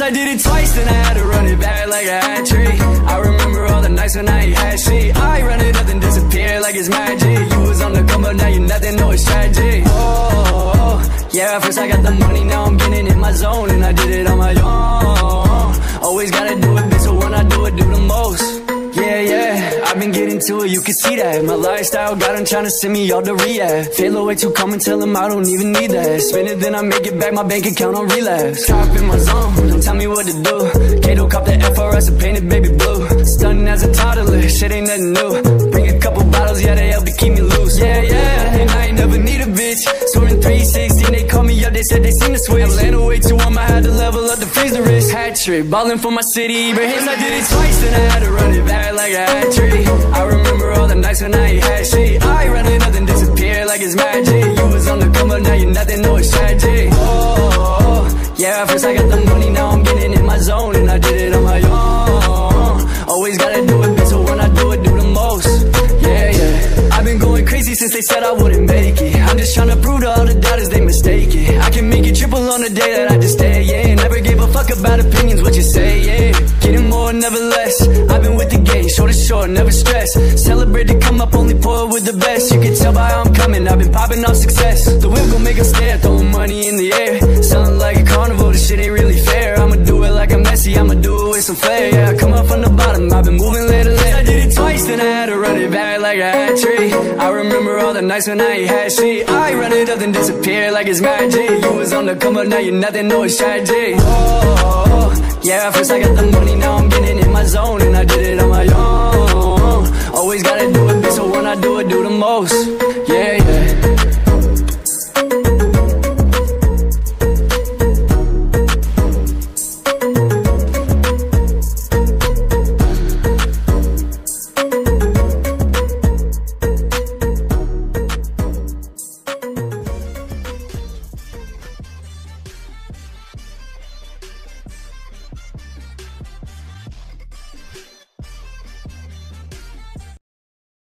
I did it twice, then I had to run it back like a hat trick. I remember all the nights when I had shit. I run it up and disappear like it's magic. You was on the come, but now you nothing, no, it's tragic. Oh, oh, oh, oh. yeah, first I got the money, now I'm getting in my zone, and I did it on I've been getting to it, you can see that. My lifestyle got him trying to send me all to rehab Feel away too and tell him I don't even need that. Spend it, then I make it back, my bank account on relapse. Top in my zone, don't tell me what to do. Kato cop the FRS and painted baby blue. Stunning as a toddler, shit ain't nothing new. Bring a couple bottles, yeah, they help me keep me loose said they seen the switch Atlanta way too warm, I had to level up the freezer wrist Hat trick, ballin' for my city, Ibrahim I did it twice, then I had to run it back like a hat trick. I remember all the nights when I had shit. I run it up and disappear like it's magic. You was on the come up, now you're nothing, no it's tragic. Oh, yeah, first I got the money, now I'm getting in my zone. And I did it on my own. Always gotta do it, bitch, so when I do it, do the most. Yeah, yeah. I've been going crazy since they said I wouldn't make it. I'm just trying to prove to all the doubters opinions, what you say, yeah. Getting more, never less. I've been with the game, short to short, never stress. Celebrate to come up, only pour with the best. You can tell by how I'm coming, I've been popping off success. The whip gon' make a stare, throwing money in the air. Sounding like a carnival, this shit ain't really fair. I'ma do it like a Messi, I'ma do it with some flair. Yeah, I come up from the bottom, I've been moving later, later. I did it twice, then I had to run it back like a hat trick. I remember all the nights when I ain't had shit. I run it up and disappear like it's magic. You was on the come up, now you're nothing, no it's oh, oh, oh, yeah, first I got the money, now I'm getting in my zone And I did it on my own. Always gotta do it, bitch, so when I do it, do the most